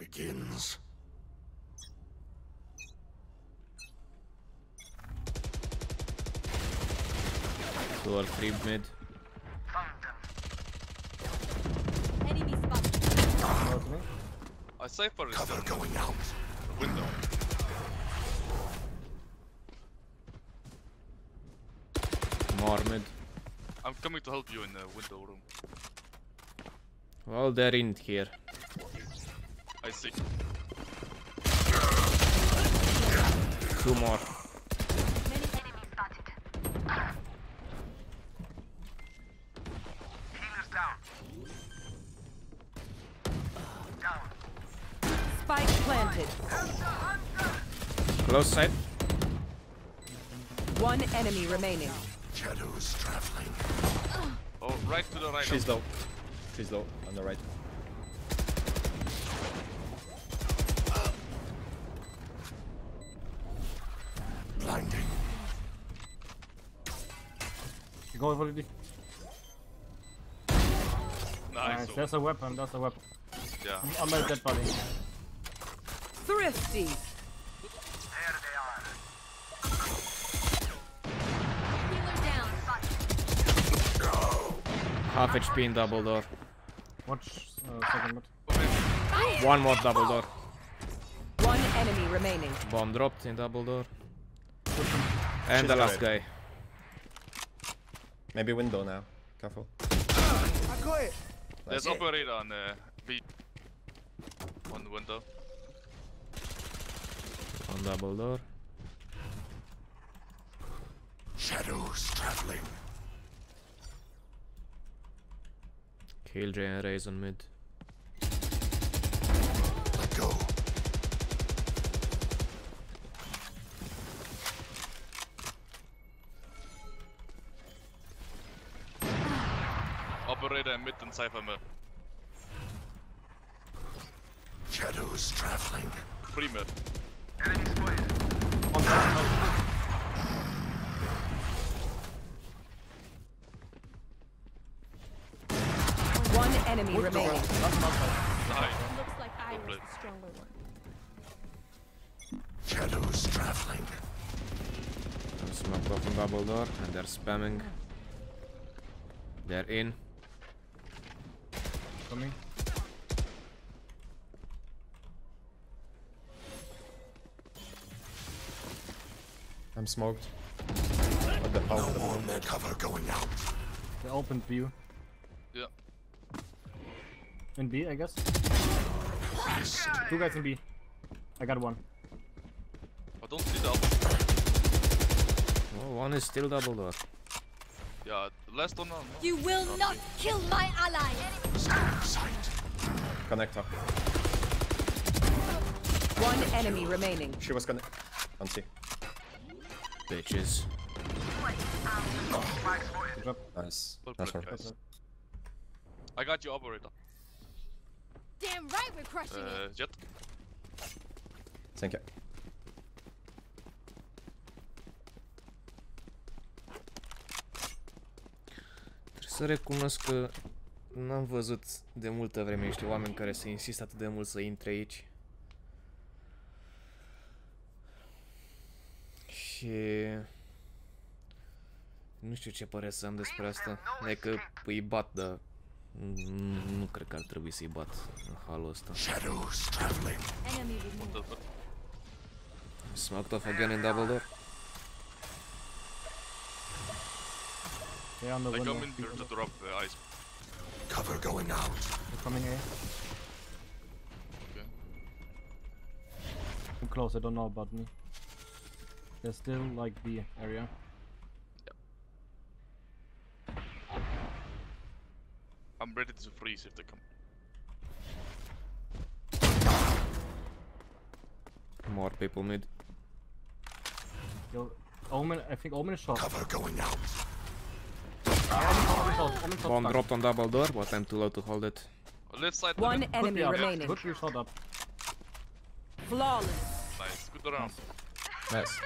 begins. Two or three mid. Enemy spotted. Close me. I Cypher is Cover going out. the window. More mid. I'm coming to help you in the window room. Well, they're in here. I see. Two more. Many enemies spotted. Spike planted. Close side. One enemy remaining. Shadows traveling. Oh, right to the right. She's low. She's low on the right. Go for the. Nice. Nice. There's a weapon. There's a weapon. yeah. I'm a dead body. Thrifty. Healer down. Half HP in double door. Watch uh, second mid. One more double door. One enemy remaining. Bomb dropped in double door. And the last guy. Maybe window now. Careful. There's Nice. operator on uh, B. On the window. On double door. Shadows traveling. Killjoy and Raze on mid. Operator mid and Cypher mid. Shadows traveling. Free mid. On top. One enemy remaining. Nice. Looks like I was Lovely. the stronger one. Shadows traveling. Smoke off on double door and they're spamming. They're in. Coming. I'm smoked. What the hell? No more med cover going out. They opened B. Yeah. In B, I guess. Two guys in B. I got one. I don't see the operator. Oh, one is still double door. Yeah, last one. No, no. You will not kill my ally. Sight. Connector. One enemy remaining. She was gonna. On C. Bitches. Good job. Nice. Well Nice played, one. guys. I got you, operator. Damn right we're crushing it. Uh, Jett. Thank you. Să recunosc că n-am văzut de multă vreme niște oameni care se insistă atât de mult să intre aici. Și... Nu știu ce părere să am despre asta. Adică îi bat, dar... Nu, nu cred că ar trebui să-i bat în halul ăsta. Shadows traveling. Enemy removed. The fuck? Smoked off again in double They're on the I window. come in here to drop the ice. Cover going out. They're coming here. Okay. I'm close. I don't know about me. They're still like the area. I'm ready to freeze if they come. More people mid. Yo, Omen. I think Omen is shot. Cover going out. Omen shot. Omen shot. Bomb back. dropped on double door, but I'm too low to hold it. Left side. One limit. Could enemy be remaining. Could be shot up. Flawless. Nice. Good round. Nice.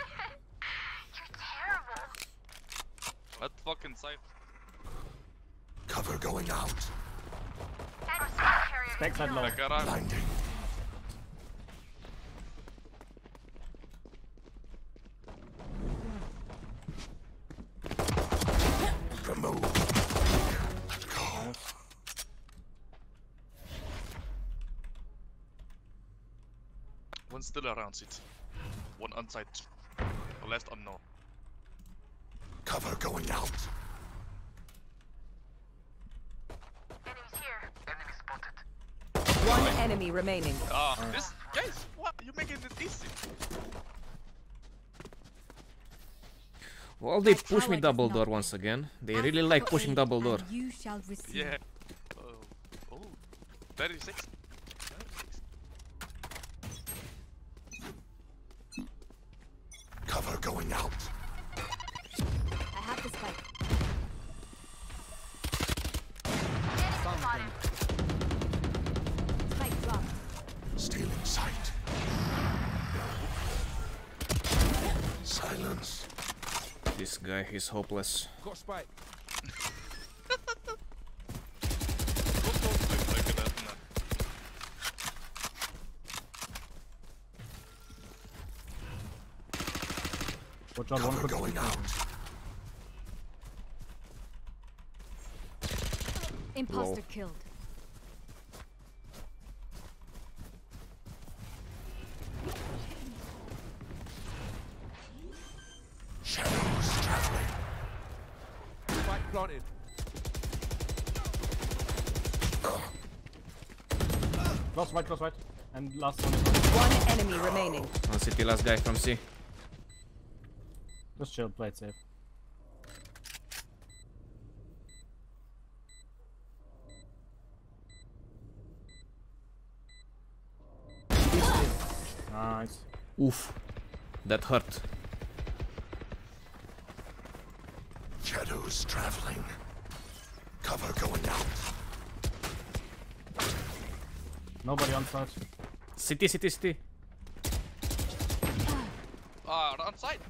That fucking side. Cover going out. Backside low. Back around. Blinding. One still around it. One on site. The last unknown. Cover going out. Enemies here. Enemy spotted. One enemy remaining. Ah, this guys, what? You're making it easy. Well, they push me double door once again. They really like pushing double door. You shall receive. Yeah. Oh, oh, very sexy. Cover going out. I have the spike. Spike dropped. Stealing sight. Silence. This guy, he's hopeless. Go go to it like that. nah. Watch out, one Cover could going out. Imposter Lol. killed. Shadows traveling. Close right, close right. And last one. One enemy remaining. On city, last guy from C. Just chill, play it safe. Nice. Oof. That hurt. Shadows traveling. Cover going out. Nobody on site. City, city, city. Ah, on site.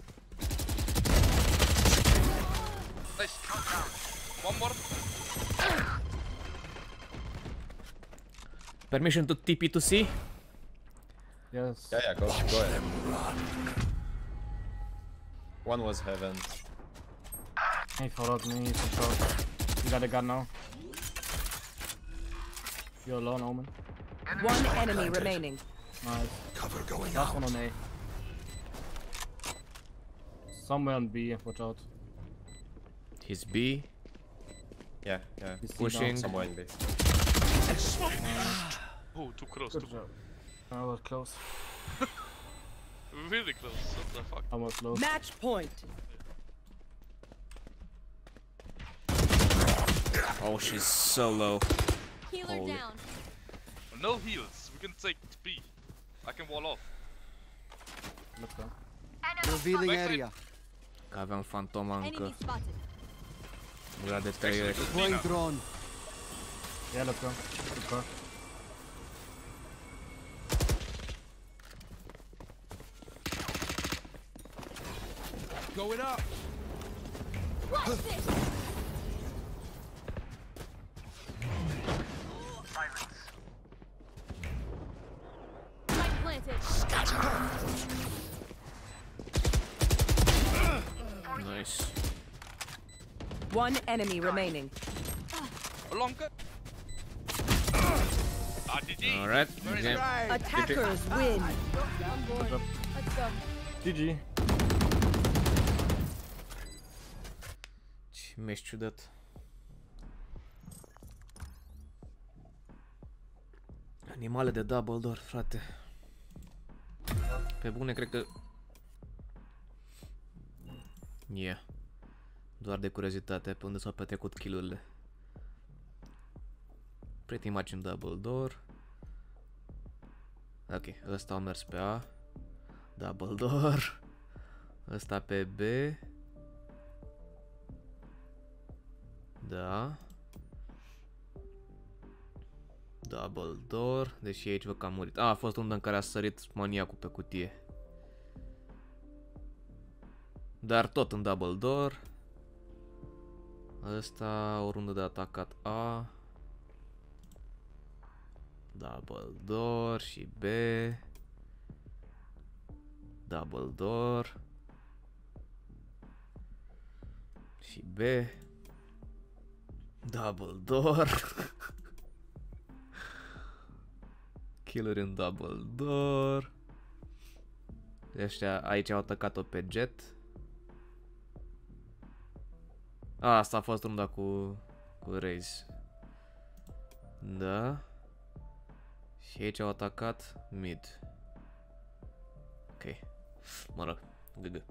Nice. One more. Permission to TP to C. Yes. Yeah, yeah, go, go ahead. One was heaven. He followed me, he's in short. You got a gun now. You're alone, Omen. One enemy remaining. Nice. Cover going Last out. one on A. Somewhere on B, watch out. He's B. Yeah, yeah. He's Pushing. down. Somewhere in B. Oh, too close. Good Too job. I was close. really close. What the fuck? I was close. Match point. Oh, she's so low. Healer Holy. down. No heals. We can take B. I can wall off. Let's go. Revealing Backside. area. Că aveam fantoma încă. Enemy spotted. Dura de 3 ori. Deploying drone. Yeah, let's go. Good call. Going up. Watch this. One enemy remaining. Longer. Ah, Alright, Very okay. Right. Attackers win. On Let's go. GG. Ce meci ciudat. Animale de double door, frate. Pe bune, cred că... Yeah. Doar de curiozitate, pe unde s-au petrecut kill-urile. Pretty much în double door. Ok, ăsta a mers pe A. Double door. Ăsta pe B. Da. Double door. Deși aici văd că a murit. A, a fost unde în care a sărit maniacul pe cutie. Dar tot în double door. Ăsta o rundă de atacat A. Double door și B. Double door. Și B. Double door. Killer în double door. Ăștia aici au atacat-o pe jet. Asta a fost runda cu, cu Raze. Da. Și aici au atacat mid. Ok. Mă rog, GG.